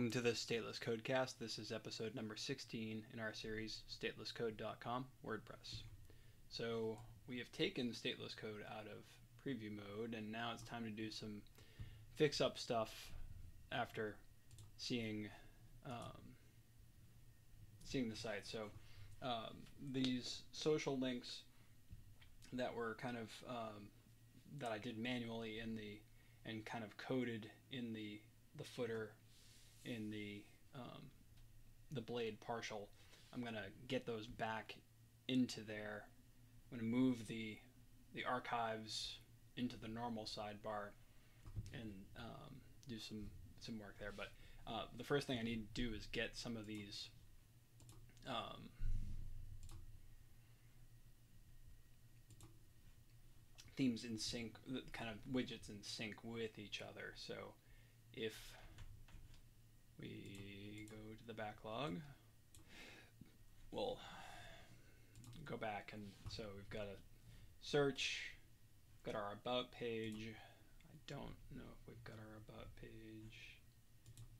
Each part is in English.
Welcome to the Stateless Codecast. This is episode number 16 in our series, statelesscode.com WordPress. So, we have taken stateless code out of preview mode, and now it's time to do some fix up stuff after seeing um, seeing the site. So, um, these social links that were kind of um, that I did manually in the and kind of coded in the the footer in the um, the blade partial. I'm gonna get those back into there. I'm gonna move the the archives into the normal sidebar and um, do some some work there. But uh, the first thing I need to do is get some of these um, themes in sync, kind of widgets in sync with each other. So if we go to the backlog, we'll go back and so we've got a search, got our about page. I don't know if we've got our about page.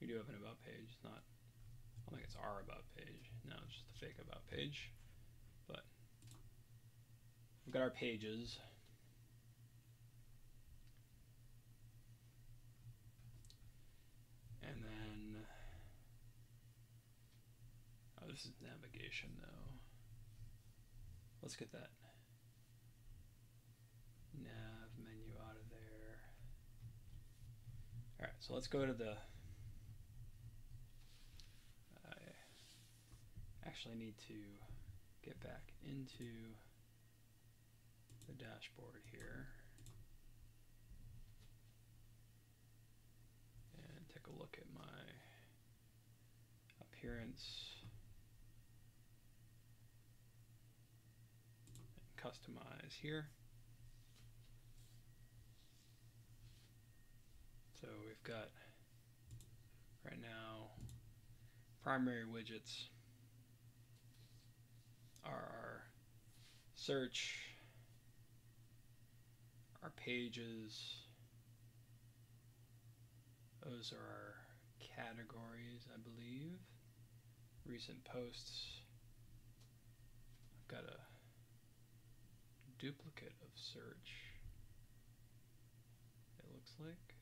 We do have an about page. It's not, I don't think it's our about page. No, it's just a fake about page. But we've got our pages. And then, oh, this is navigation though. Let's get that nav menu out of there. All right, so let's go to the, I actually need to get back into the dashboard here. and take a look at my appearance and customize here. So we've got right now primary widgets are our search, our pages, those are our categories, I believe. Recent posts. I've got a duplicate of search, it looks like.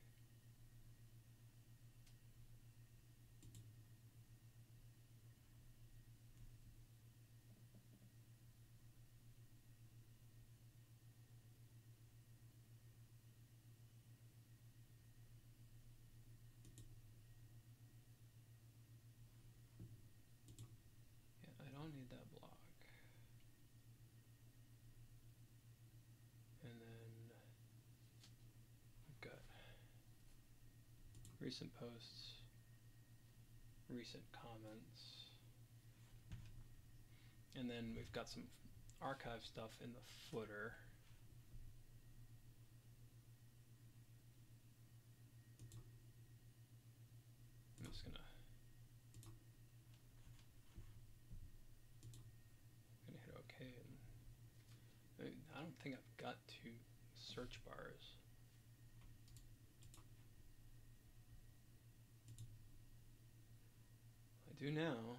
Yeah, I don't need that block. And then I've got recent posts, recent comments, and then we've got some archive stuff in the footer. I'm just gonna gonna hit OK and I, I don't think I've got two search bars. I do now.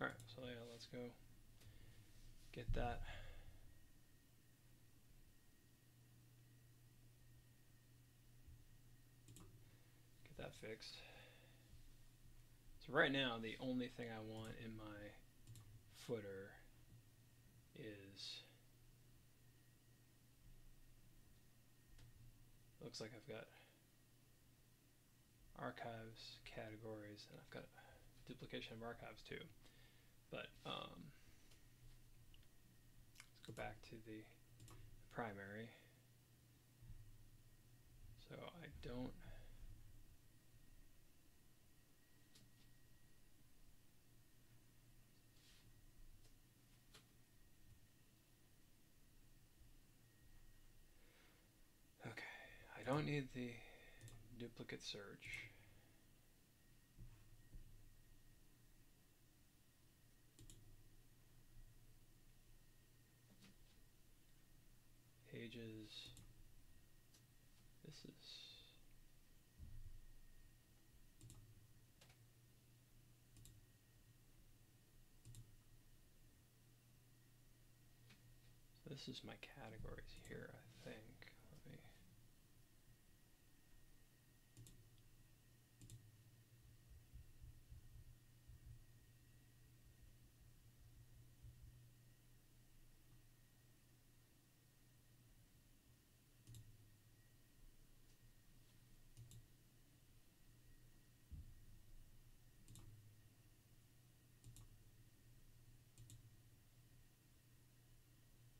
Alright, so yeah, let's go get that. Get that fixed. So right now, the only thing I want in my footer is looks like I've got archives, categories, and I've got duplication of archives too. But um, let's go back to the primary. So I don't Okay, I don't need the duplicate search. Pages. this is this is my categories here, I think. Let me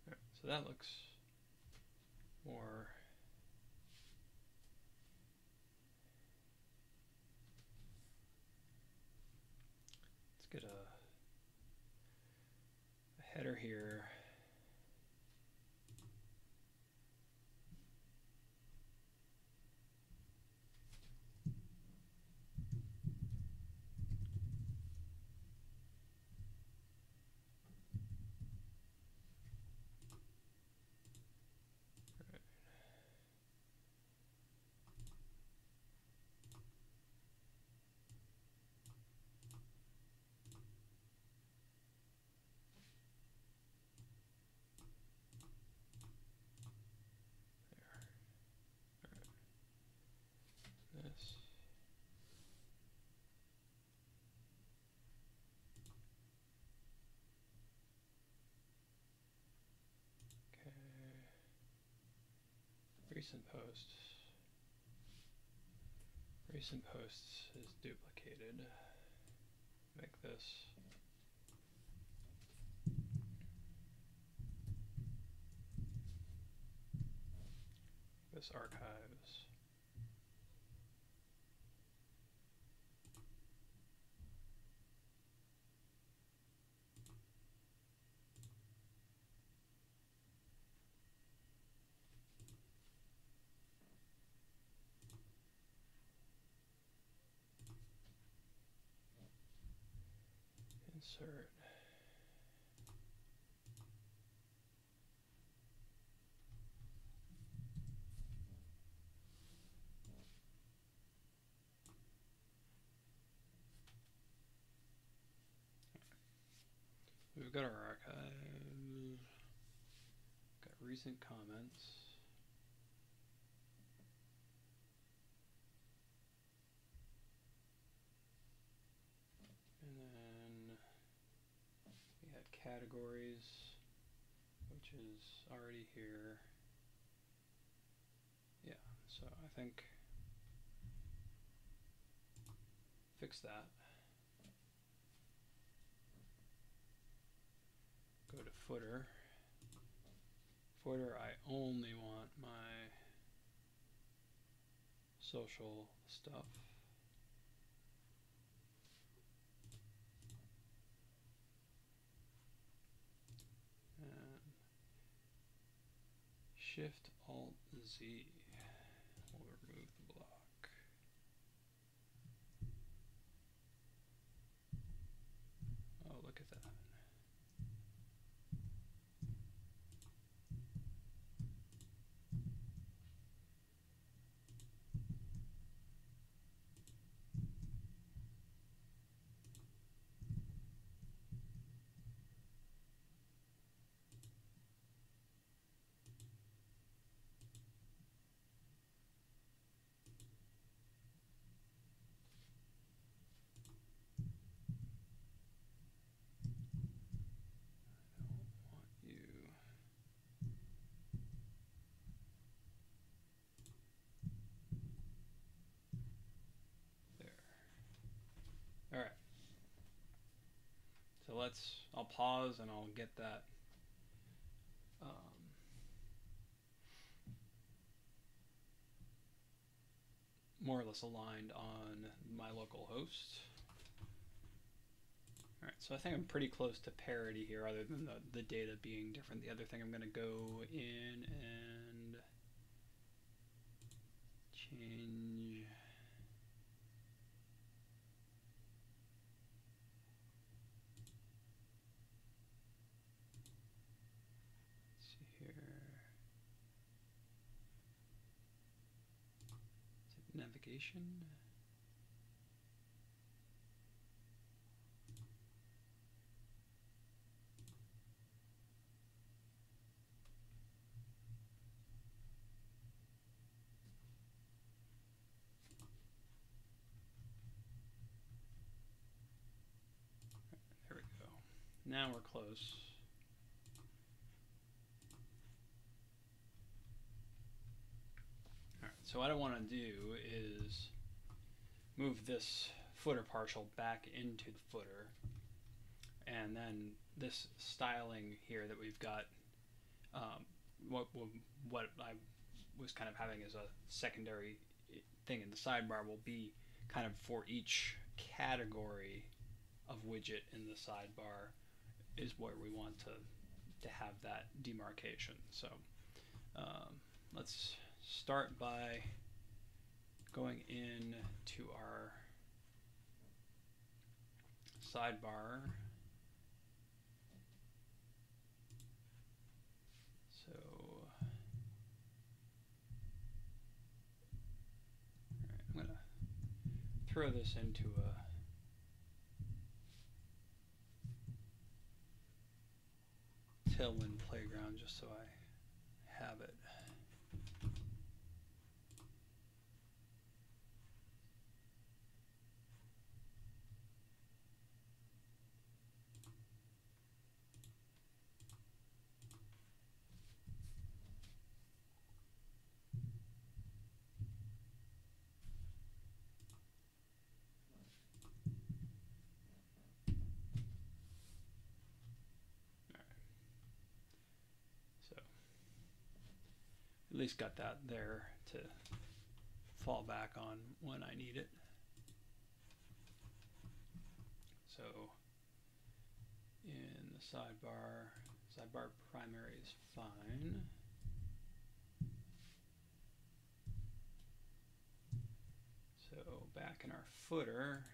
Alright, so that looks more let's get a, a header here this Okay. Recent posts. Recent posts is duplicated. Make this. This archives. Insert. We've got our archive. Got recent comments. And then we have categories, which is already here. Yeah, so I think fix that. Go to footer. Footer, I only want my social stuff. Shift Alt Z will remove the block. I'll pause and I'll get that. Um, more or less aligned on my local host. All right, so I think I'm pretty close to parity here, other than the, the data being different. The other thing I'm going to go in and change. Let's see here. There we go. Now we're close. Alright, so what I want to do is move this footer partial back into the footer. And then this styling here that we've got um, what, what I was kind of having as a secondary thing in the sidebar will be kind of for each category of widget in the sidebar is where we want to to have that demarcation. So um, let's start by going in to our sidebar. So I'm going to throw this into a Tailwind playground just so I have it. at least got that there to fall back on when I need it. So in the sidebar, sidebar primary is fine. So back in our footer,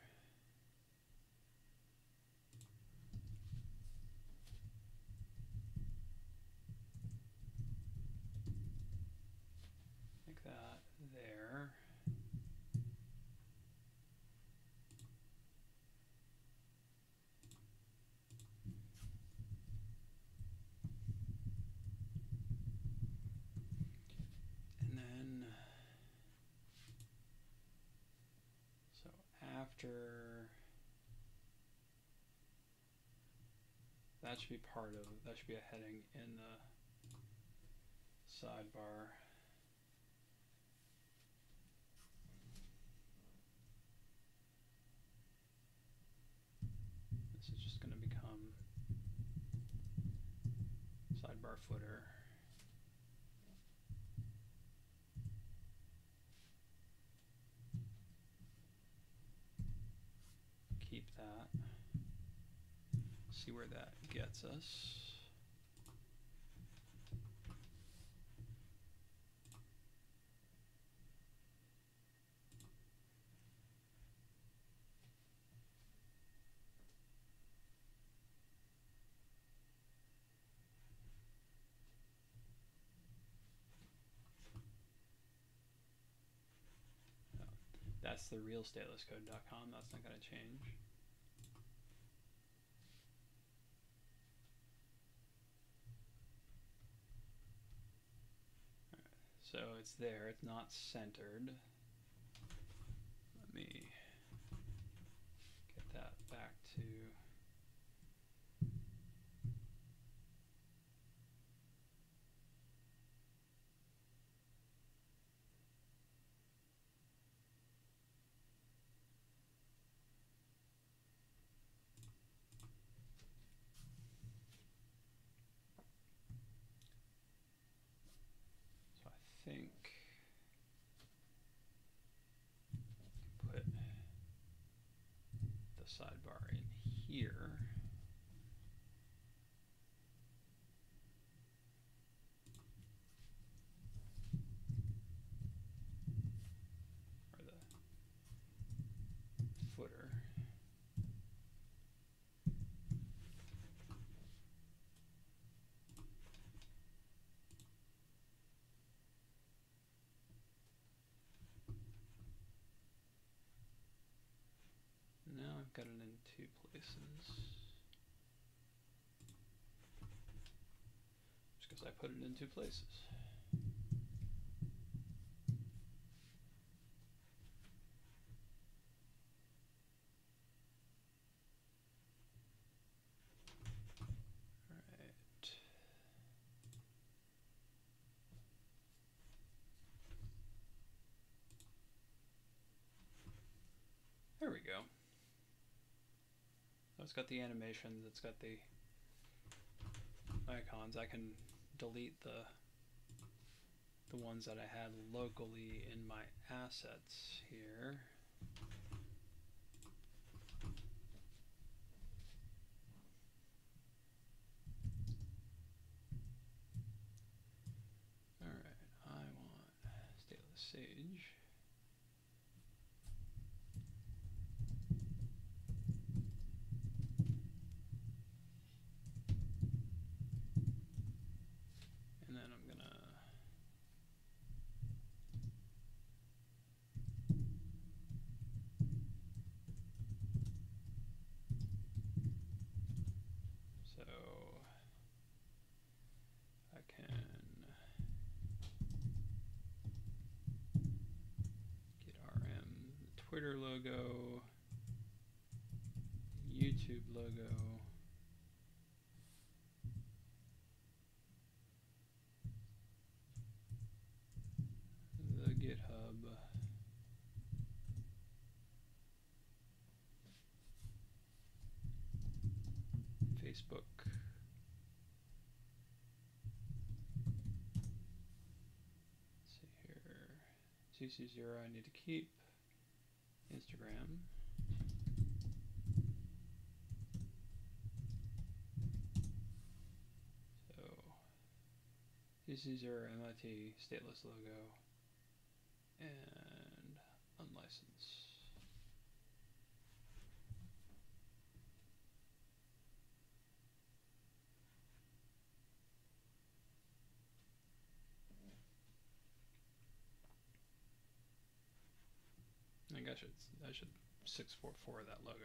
after. That should be part of that should be a heading in the sidebar. This is just going to become sidebar footer see where that gets us. That's the real statelesscode.com. That's not going to change. So it's there, it's not centered. Let me get that back to think put the sidebar in here. Places. Just because I put it in two places. There we go. It's got the animations, it's got the icons. I can delete the the ones that I had locally in my assets here. Alright, I want sage. And then I'm gonna so I can get RM the Twitter logo, YouTube logo. the GitHub. Facebook. Let's see here. CC0 I need to keep. Instagram. So CC0 MIT stateless logo and unlicensed. I think I should I should six four four that logo.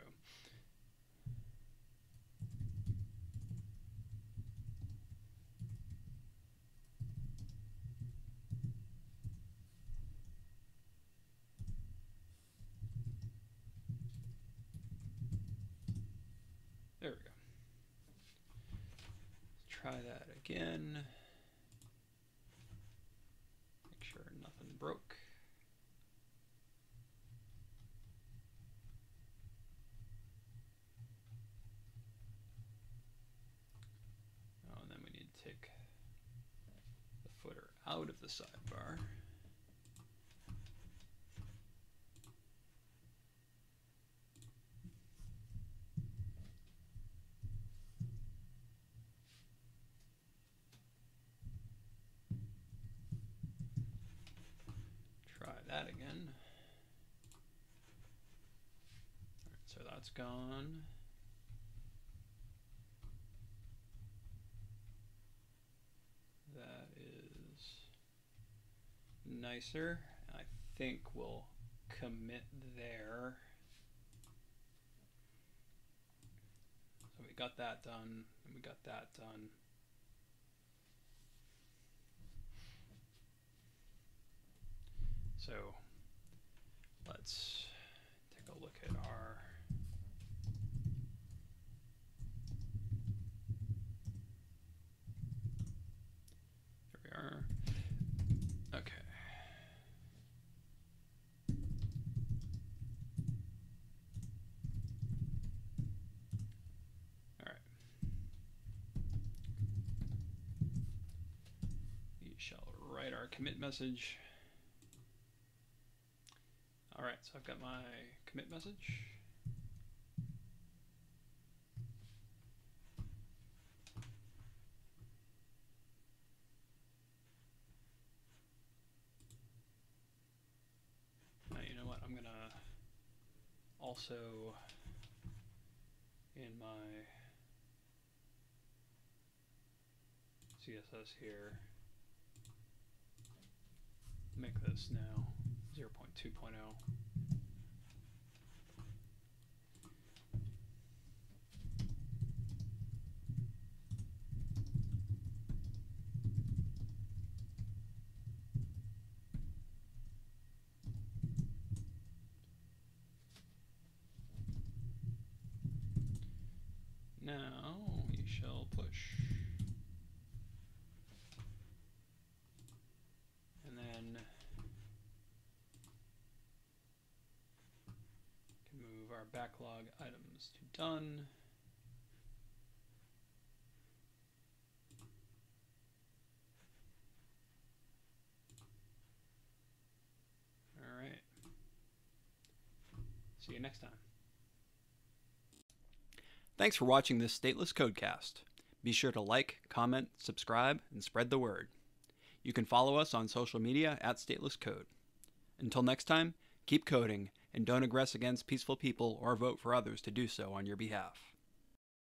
There we go. Try that again. Make sure nothing broke. Oh, and then we need to take the footer out of the sidebar. Try that again. Alright, so that's gone. That is nicer. I think we'll commit there. So we got that done, and we got that done. So let's take a look at our Here we are. Okay. All right. We shall write our commit message. All right, so I've got my commit message. Now, you know what? I'm gonna also in my CSS here make this now 0.2.0. now we shall push. And then can move our backlog items to done. All right. See you next time. Thanks for watching this Stateless Codecast. Be sure to like, comment, subscribe, and spread the word. You can follow us on social media at Stateless Code. Until next time, keep coding and don't aggress against peaceful people or vote for others to do so on your behalf.